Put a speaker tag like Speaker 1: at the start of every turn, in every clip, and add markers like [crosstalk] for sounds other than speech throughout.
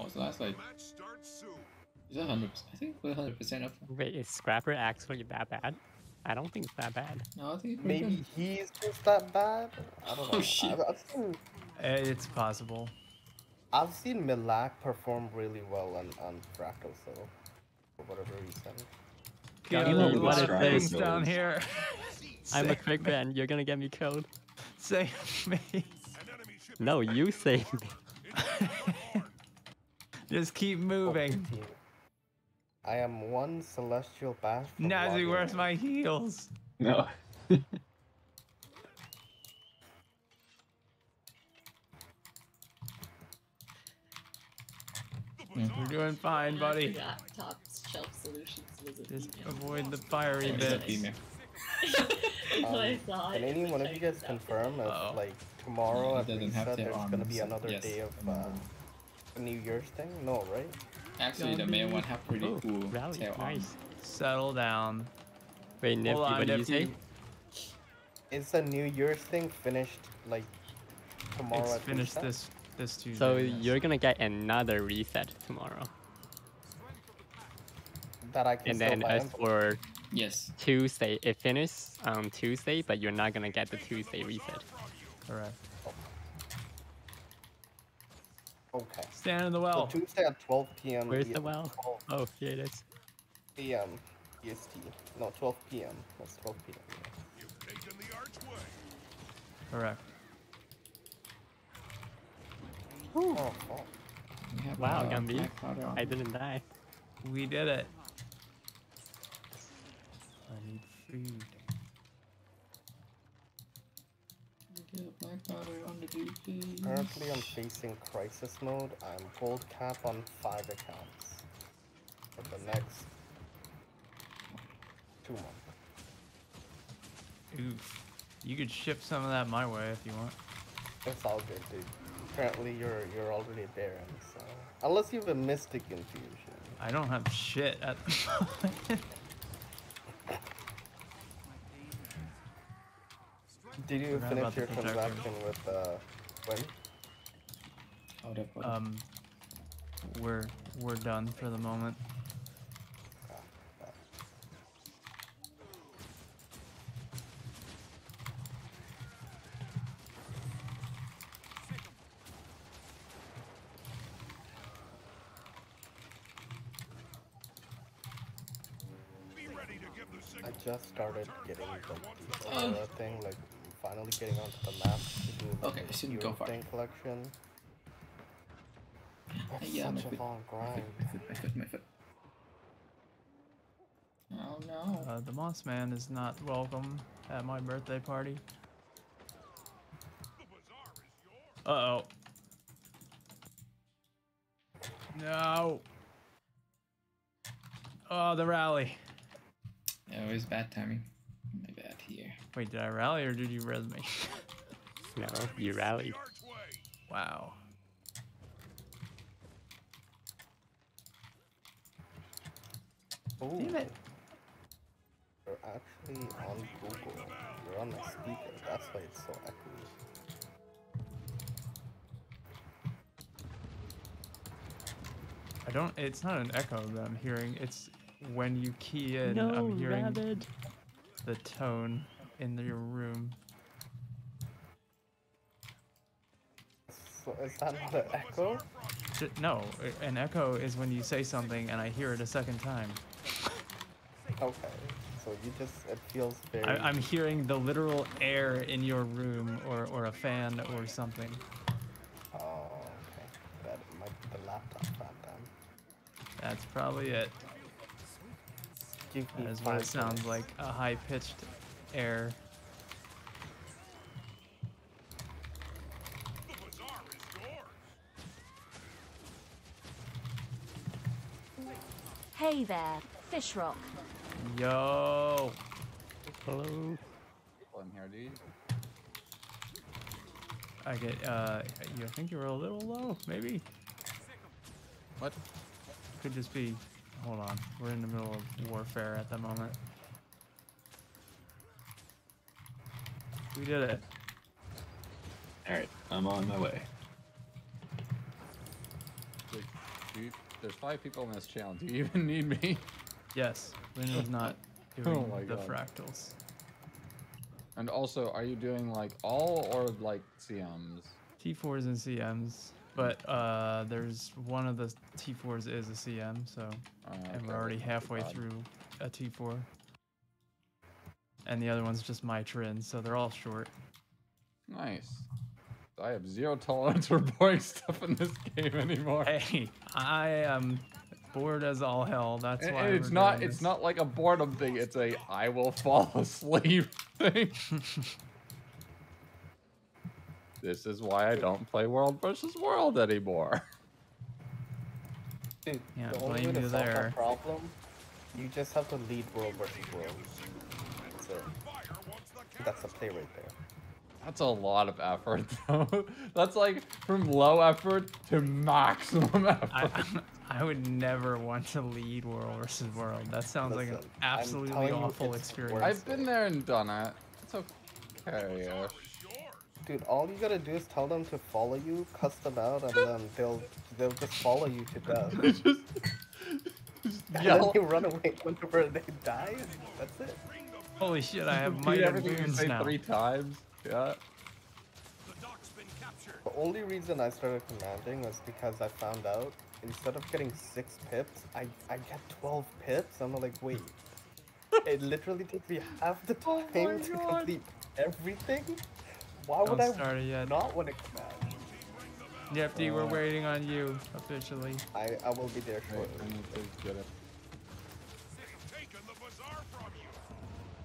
Speaker 1: Oh, so that's like. Is that 100%? I think we're 100% up.
Speaker 2: Wait, is Scrapper actually that bad? I don't think it's that bad.
Speaker 1: No, I think
Speaker 3: Maybe
Speaker 1: good.
Speaker 3: he's just that bad. I don't know.
Speaker 1: Oh, shit.
Speaker 3: I've, I've seen
Speaker 4: Eh, It's possible.
Speaker 3: I've seen Milak perform really well on on Fractal, so for whatever reason.
Speaker 4: Got
Speaker 2: you
Speaker 4: a
Speaker 2: know
Speaker 4: lot
Speaker 2: what
Speaker 4: of
Speaker 2: it
Speaker 4: things down here. [laughs]
Speaker 2: I'm a
Speaker 4: Save-
Speaker 2: quick man. You're gonna get me killed. [laughs]
Speaker 4: Save me.
Speaker 2: No, you save me. [laughs]
Speaker 4: Just keep moving.
Speaker 3: I am one celestial bash. from
Speaker 4: Nazi, where's my heels?
Speaker 1: No. [laughs]
Speaker 4: You're doing fine, buddy.
Speaker 5: forgot top shelf solutions was a
Speaker 4: Just avoid the fiery
Speaker 5: It's
Speaker 1: It's a
Speaker 5: Nice.
Speaker 4: bits.
Speaker 1: female.
Speaker 5: Until [laughs] I
Speaker 3: Um, Can any one of you guys confirm if like tomorrow
Speaker 1: It
Speaker 3: at
Speaker 1: doesn't
Speaker 3: reset there's gonna be another day of uh,
Speaker 1: remember.
Speaker 3: A New Year's thing? No, right?
Speaker 1: Actually, the male one have pretty
Speaker 2: Oh,
Speaker 1: cool
Speaker 2: rally,
Speaker 1: tail arms.
Speaker 2: nice.
Speaker 4: Settle down.
Speaker 2: Wait, Nifty,
Speaker 4: Hold on,
Speaker 2: what did you say?
Speaker 4: Nifty.
Speaker 3: Is the New Year's thing finished like tomorrow
Speaker 4: It's
Speaker 3: at
Speaker 4: finished
Speaker 3: reset?
Speaker 4: this this Tuesday.
Speaker 2: So
Speaker 4: yes.
Speaker 2: you're gonna get another reset tomorrow,
Speaker 3: that I can
Speaker 2: and then as for
Speaker 1: Yes.
Speaker 2: Tuesday, it finishes on Tuesday, but you're not gonna get the Tuesday reset.
Speaker 4: correct.
Speaker 3: Okay.
Speaker 4: Stand in the
Speaker 3: So
Speaker 4: well.
Speaker 3: Tuesday at 12 p.m.
Speaker 2: Where's
Speaker 3: E-
Speaker 2: the well?
Speaker 3: 12
Speaker 2: Oh, here it is.
Speaker 3: p.m. EST. No, 12 p.m. That's 12 p.m.
Speaker 4: Correct.
Speaker 3: Oh, fuck.
Speaker 1: We have,
Speaker 2: Wow,
Speaker 1: uh,
Speaker 2: Gumby.
Speaker 1: black powder on.
Speaker 2: I didn't die.
Speaker 4: We did it. I need food.
Speaker 1: Yeah, black powder on the dude, please.
Speaker 3: Currently, I'm facing crisis mode. I'm gold cap on five accounts for the next two months.
Speaker 4: Oof. You could ship some of that my way if you want.
Speaker 3: It's all good, dude. Currently, you're you're already Baron, so unless you have a Mystic infusion.
Speaker 4: I don't have shit at the [laughs] moment.
Speaker 3: Did you finish your
Speaker 4: protector.
Speaker 3: transaction with uh, when?
Speaker 1: Powder, powder.
Speaker 4: um, we're we're done for the moment.
Speaker 3: I just started getting the, the thing, like finally getting onto the map to do
Speaker 1: Okay, I shouldn't
Speaker 3: Hero
Speaker 1: go far.
Speaker 3: thing collection. That's
Speaker 1: yeah, my
Speaker 3: such a
Speaker 1: foot.
Speaker 3: long
Speaker 1: My foot, my foot, my foot. Oh no.
Speaker 4: Uh, the Mossman is not welcome at my birthday party. Uh oh. No. Oh, the rally.
Speaker 1: Yeah, it was bad timing. My bad here.
Speaker 4: Wait, did I rally or did you res me? [laughs]
Speaker 2: No, you rallied.
Speaker 4: wow.
Speaker 3: Ooh,
Speaker 4: Damn it.
Speaker 3: You're actually on Google. You're on the speaker. That's why it's so echoey.
Speaker 4: I don't. It's not an echo that I'm hearing. It's when you key in.
Speaker 2: no,
Speaker 4: I'm hearing
Speaker 2: rabbit.
Speaker 4: the tone in your room.
Speaker 3: So is that not an echo?
Speaker 4: No, an echo is when you say something and I hear it a second time.
Speaker 3: Okay. So you just it feels very.
Speaker 4: I, I'm hearing the literal air in your room or, or a fan or something.
Speaker 3: Oh, okay. That might be the laptop fan then.
Speaker 4: That's probably it.
Speaker 3: Give
Speaker 4: That is what it sounds
Speaker 3: minutes.
Speaker 4: like a high pitched air.
Speaker 6: Hey there, Fishrock.
Speaker 4: Yo!
Speaker 2: Hello.
Speaker 7: I'm here, dude.
Speaker 4: I get, uh, you think you're a little low, maybe?
Speaker 7: What?
Speaker 4: Could just be, hold on, we're in the middle of warfare at the moment. We did it.
Speaker 1: Alright, I'm on my way.
Speaker 7: Do you, there's five people in this channel. Do you even need me?
Speaker 4: Yes, Lynn is not [laughs] doing
Speaker 7: Oh my
Speaker 4: the
Speaker 7: God.
Speaker 4: fractals.
Speaker 7: And also, are you doing like all or like CMs?
Speaker 4: T4s and CMs, but uh, there's one of the T4s is a CM, so
Speaker 7: Uh,
Speaker 4: and we're already halfway through a T4. And the other one's just my Trin, so they're all short.
Speaker 7: Nice. I have zero tolerance for boring [laughs] stuff in this game anymore.
Speaker 4: Hey, I am bored as all hell. That's
Speaker 7: And-
Speaker 4: why
Speaker 7: and it's
Speaker 4: we're
Speaker 7: not
Speaker 4: doing
Speaker 7: it's
Speaker 4: this.
Speaker 7: not like a boredom thing, it's a I will fall [laughs] asleep thing. [laughs] this is why I don't play World versus World anymore.
Speaker 3: Dude,
Speaker 4: Yeah,
Speaker 3: the only way to solve
Speaker 4: there.
Speaker 3: that problem, you just have to lead world versus world. That's it. That's the play right there.
Speaker 7: That's a lot of effort [laughs] though. That's like from low effort to maximum [laughs] effort.
Speaker 4: I, I would never want to lead World versus World. That sounds like an absolutely awful experience.
Speaker 7: I've been there and done it. It's okay.
Speaker 3: Dude, all you gotta do is tell them to follow you, cuss them out, and then they'll they'll just follow you to death.
Speaker 7: just, [laughs] just
Speaker 3: And
Speaker 7: yell.
Speaker 3: then you run away whenever they die. That's it.
Speaker 4: Holy shit! I have
Speaker 7: Repeat
Speaker 4: might and
Speaker 7: everything you
Speaker 4: boons
Speaker 7: say
Speaker 4: now.
Speaker 7: three times. Yeah.
Speaker 3: The only reason I started commanding was because I found out instead of getting six pips, I I get twelve pips. I'm like, wait. [laughs] It literally takes me half the
Speaker 7: Oh
Speaker 3: time
Speaker 7: my
Speaker 3: to
Speaker 7: God.
Speaker 3: complete everything. Why would
Speaker 4: Don't
Speaker 3: I
Speaker 4: start it yet.
Speaker 3: not want to command?
Speaker 4: Yep, D, we're
Speaker 7: Uh,
Speaker 4: waiting on you officially.
Speaker 3: I I will be there
Speaker 7: Wait,
Speaker 3: shortly.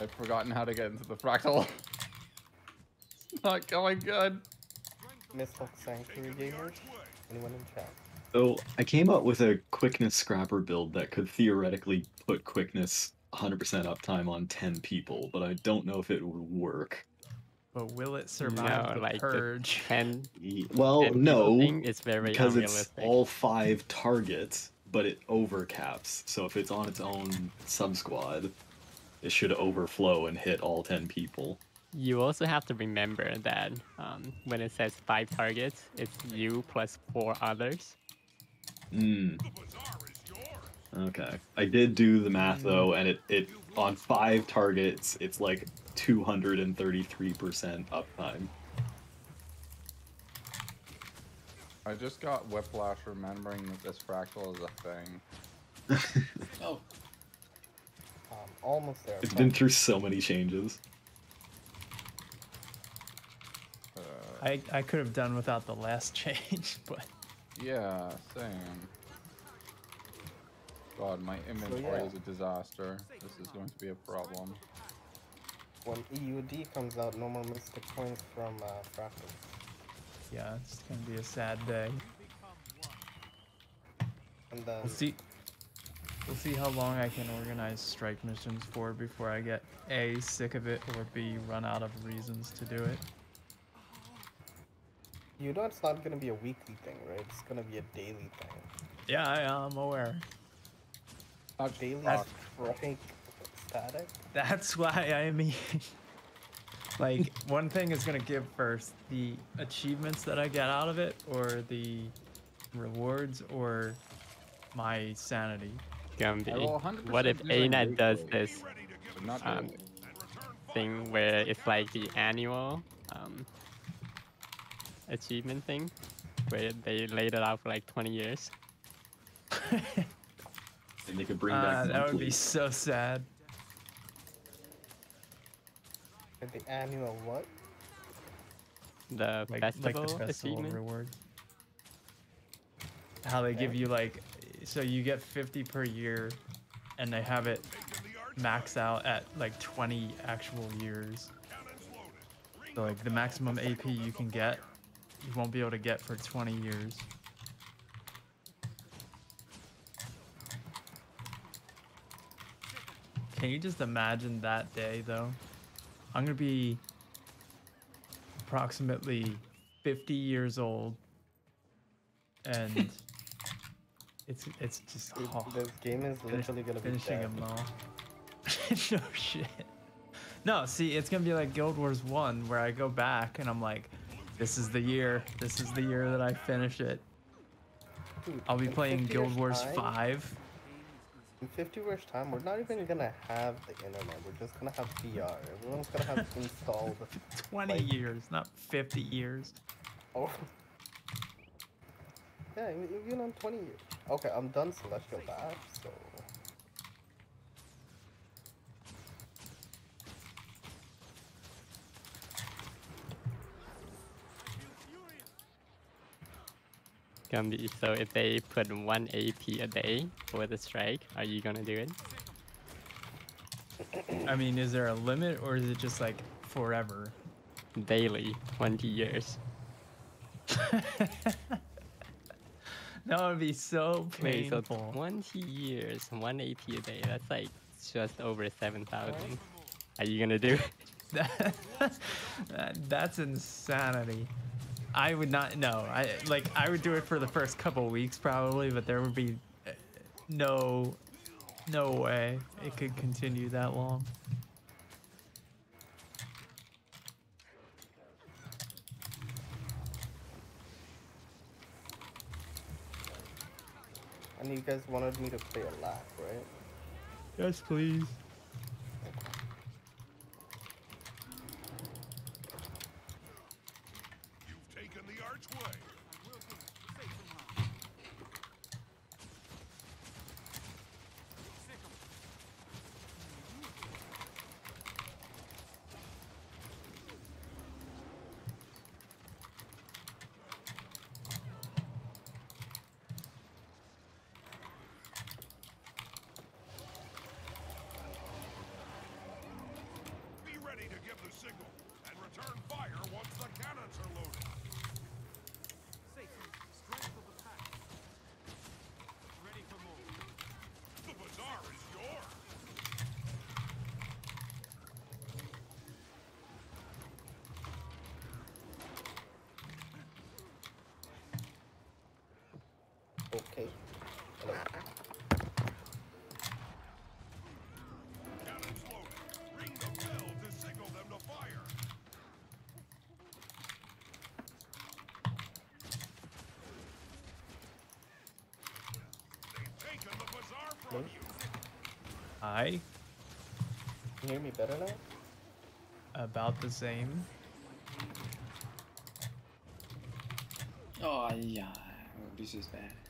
Speaker 7: I've forgotten how to get into the fractal. it's [laughs] not going good.
Speaker 3: Mistlock Sanctuary gamers, anyone in chat?
Speaker 1: So I came up with a quickness scrapper build that could theoretically put quickness 100% uptime on 10 people, but I don't know if it would work.
Speaker 4: But will it survive
Speaker 2: No,
Speaker 4: the
Speaker 2: like the
Speaker 4: purge?
Speaker 2: 10,
Speaker 1: Well,
Speaker 2: 10
Speaker 1: no,
Speaker 2: thing is very
Speaker 1: because it's all five targets, but it overcaps. So if it's on its own sub squad, it should overflow and hit all 10 people.
Speaker 2: You also have to remember that um, when it says five targets, it's you plus four others.
Speaker 1: Mm. Okay. I did do the math though, and it, it on five targets, it's like 233% uptime.
Speaker 7: I just got whiplash remembering that this fractal is a thing. [laughs]
Speaker 3: Um, almost there.
Speaker 1: It's been through so many changes.
Speaker 7: Uh,
Speaker 4: I, I could have done without the last [laughs] change, but
Speaker 7: yeah, same. God, my inventory
Speaker 3: yeah.
Speaker 7: is a disaster. This is going to be a problem.
Speaker 3: When EoD comes out, no more mystic coins from uh, Fractal.
Speaker 4: yeah, it's gonna be a sad day.
Speaker 3: And then
Speaker 4: We'll see. We'll see how long I can organize strike missions for before I get A, sick of it, or B, run out of reasons to do it.
Speaker 3: you know it's not gonna be a weekly thing, right? It's gonna be a daily thing.
Speaker 4: Yeah, I am aware.
Speaker 7: Uh,
Speaker 3: Daily strike static.
Speaker 4: That's why I mean, [laughs] like, one thing is gonna give first the achievements that I get out of it, or the rewards, or my sanity.
Speaker 2: Gumby.
Speaker 7: I will 100%
Speaker 2: What if
Speaker 7: do it
Speaker 2: ANET does this um, thing where it's like the annual um, achievement thing, where they laid it out for like 20 years? [laughs]
Speaker 1: And they could bring
Speaker 4: Uh,
Speaker 1: back
Speaker 4: that would be so sad.
Speaker 3: Like the annual what?
Speaker 2: The
Speaker 4: Like,
Speaker 2: festival,
Speaker 4: like the festival
Speaker 2: achievement.
Speaker 4: reward. How they give you like, so you get 50 per year, and they have it max out at like 20 actual years. So like the maximum AP you can get, you won't be able to get for 20 years. Can you just imagine that day though? I'm gonna be approximately 50 years old, and [laughs] it's it's just
Speaker 3: Dude,
Speaker 4: oh,
Speaker 3: This game is literally gonna be
Speaker 4: finishing
Speaker 3: dead.
Speaker 4: them all. no shit. No, see, it's gonna be like Guild Wars One, where I go back and I'm like, this is the year. This is the year that I finish it.
Speaker 3: Dude,
Speaker 4: I'll be playing Guild Wars
Speaker 3: time-
Speaker 4: 5.
Speaker 3: In 50 years time, we're not even gonna have the internet. We're just gonna have VR. Everyone's gonna have [laughs] installed.
Speaker 4: 20
Speaker 3: Like-
Speaker 4: years, not 50 years.
Speaker 3: Oh. Yeah, even on 20 years. Okay, I'm done Celestial Bath, so.
Speaker 2: Gumby, so if they put one AP a day for the strike, are you gonna do it?
Speaker 4: I mean, is there a limit or is it just like forever?
Speaker 2: Daily, 20 years. [laughs]
Speaker 4: That would be so
Speaker 2: Wait, so
Speaker 4: painful.
Speaker 2: 20 years, one AP a day, that's like just over 7,000. Are you gonna do it? [laughs]
Speaker 4: that, that's insanity. I would not. No, I like. I would do it for the first couple weeks probably, but there would be uh, no, no way it could continue that long.
Speaker 3: And you guys wanted me to play a lap, right?
Speaker 4: Yes, please.
Speaker 6: You've taken the archway. Be ready to give the signal and return fire once the cannons are loaded. The bazaar is yours.
Speaker 3: Okay. Hello.
Speaker 6: Cannons loaded. Ring the bell to signal them to fire. They've taken the bazaar from you.
Speaker 4: I
Speaker 3: Can you hear me better now?
Speaker 4: about the same.
Speaker 8: Oh yeah, this is bad.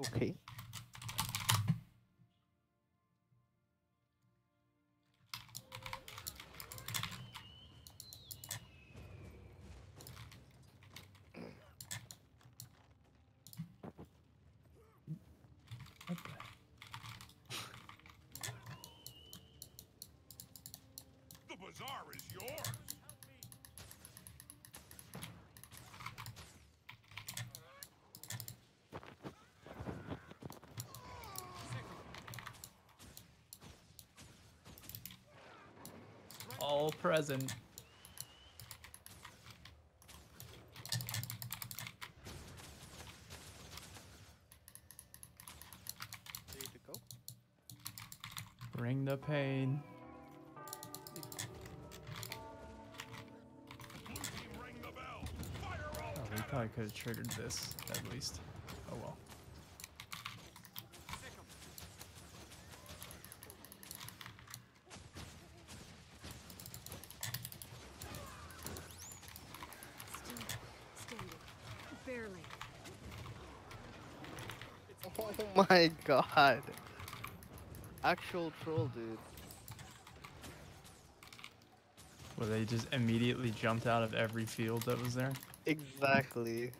Speaker 3: Okay.
Speaker 4: All present.
Speaker 3: Ready to go?
Speaker 4: Bring the pain.
Speaker 6: Blue team ring the bell. Fire all
Speaker 4: Oh, we probably could have triggered this at least. Oh well.
Speaker 3: Oh my god. Actual troll, dude.
Speaker 4: Where they just immediately jumped out of every field that was there.
Speaker 3: Exactly.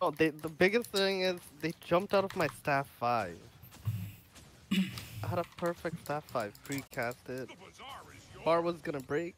Speaker 3: Oh, they, the biggest thing is they jumped out of my staff 5. I had a perfect staff 5, precast it.
Speaker 6: The bazaar is yours.
Speaker 3: Bar was gonna break.